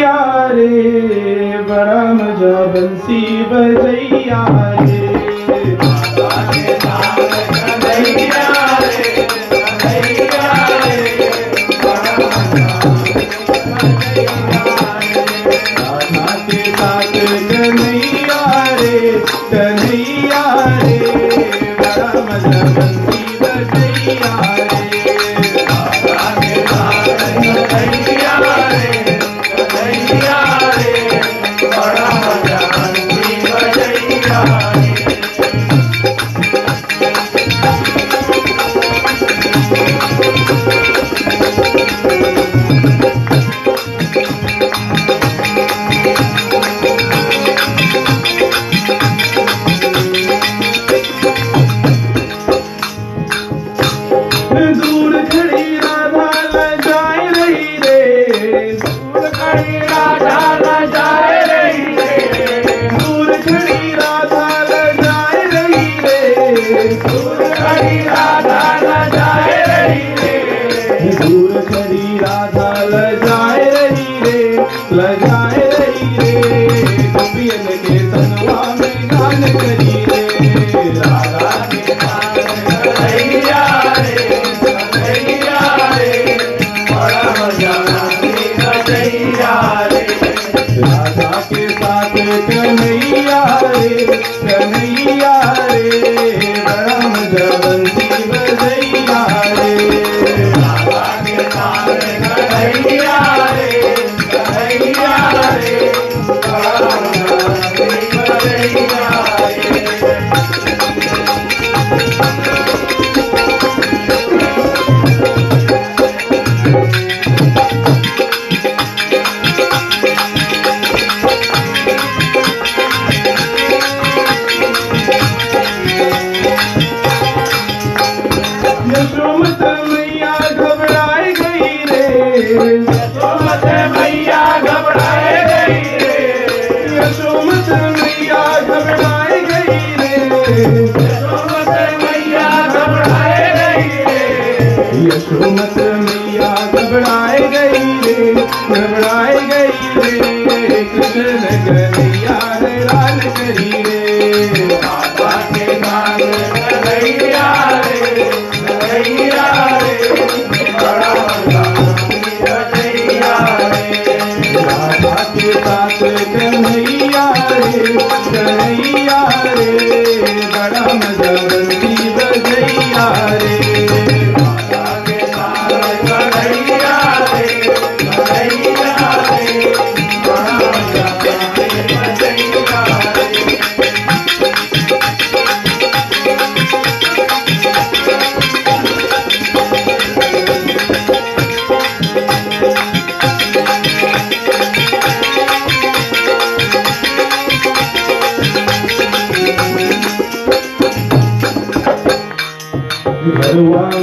बजैया रे बड़ा मजा बंसी बजैया रे। दूर खड़ी राधा लजाए रही रे। दूर खड़ी राधा लजाए रही रे। दूर खड़ी राधा लजाए रही रे। दूर खड़ी राधा India. baby.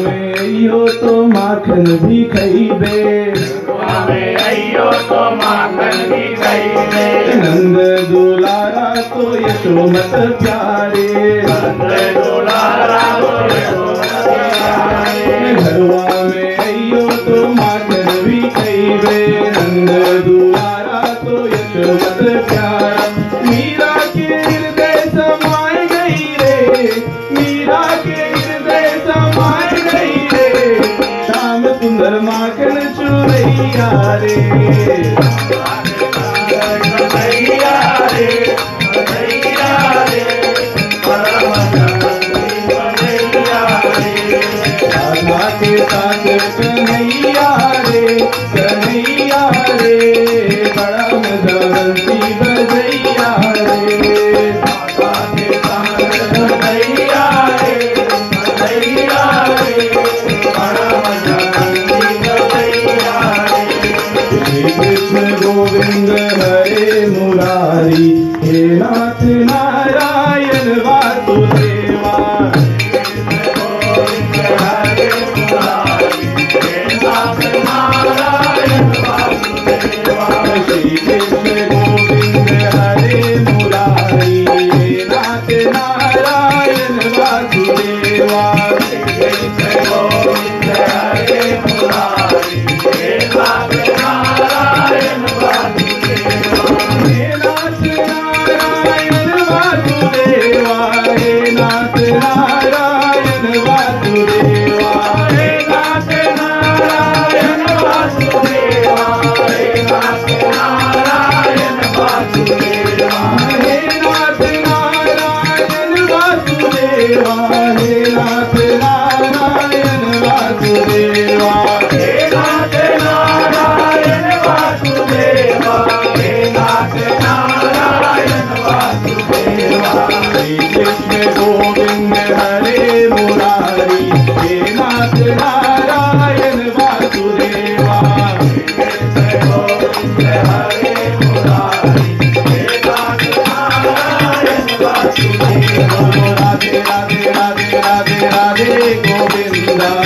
अयो तो माखन भी खैबे अयो तो माखन भी खैबे नंद दुलारा तो यशोमत प्यारे। नंद दुलारा रे कन्हैया रे, बड़म दवती बजैया रे। बाबा के कृष्ण गोविंद, हरे मुरारी, हे नाथ